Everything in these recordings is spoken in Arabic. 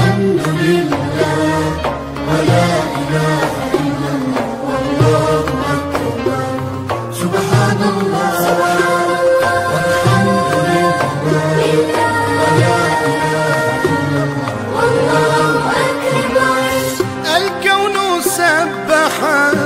الحمد لله ولا إله إلا الله والله أكبر سبحان الله الكون سبحان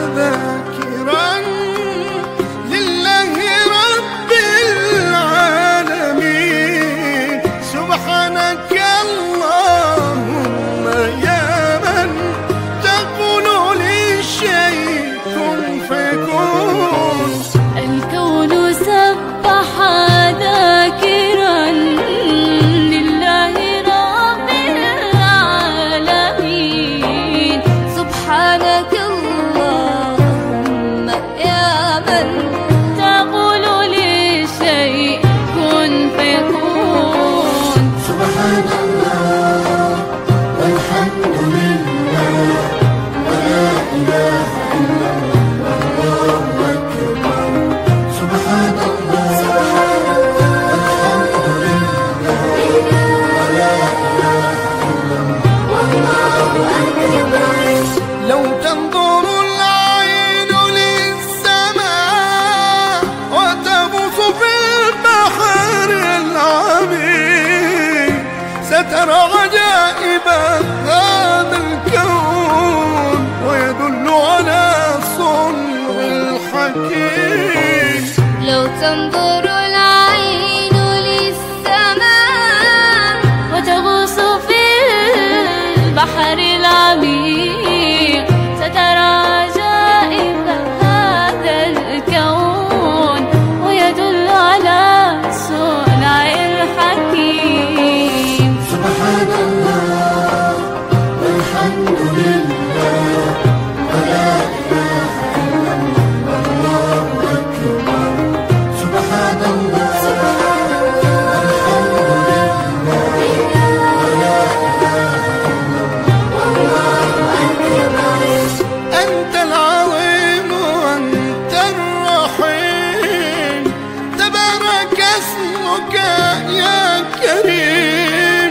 سترى عجائب هذا الكون ويدل على صنع الحكيم. لو تنظر العين للسماء وتغوص في البحر العميق يا كريم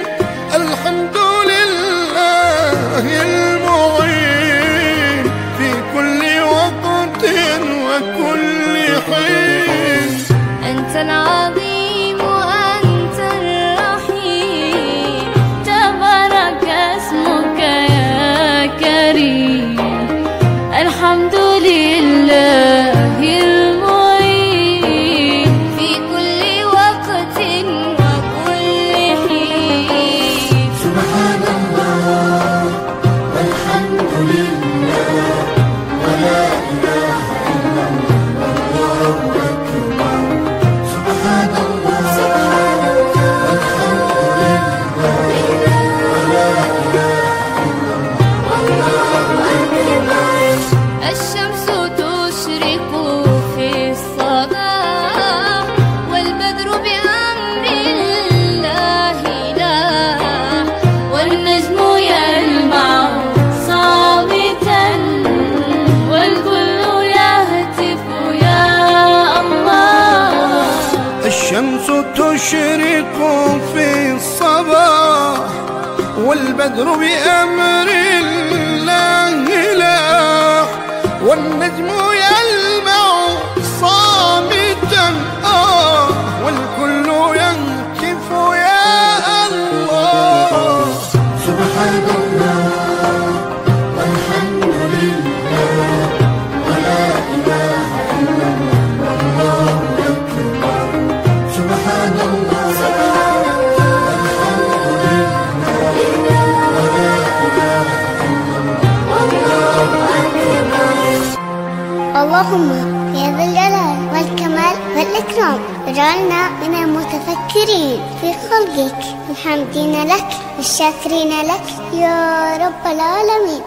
الحمد لله المعين في كل وقت وكل حين أنت العظيم وأنت الرحيم. تبارك اسمك يا كريم. الحمد لله تشرق في الصباح والبدر بأمر الله لاح والنجم يلمع صامتا. آه والكل ينكف يا الله. سبحان الله. اللهم يا ذا الجلال والكمال والإكرام. اجعلنا من المتفكرين في خلقك. الحامدين لك الشاكرين لك يا رب العالمين.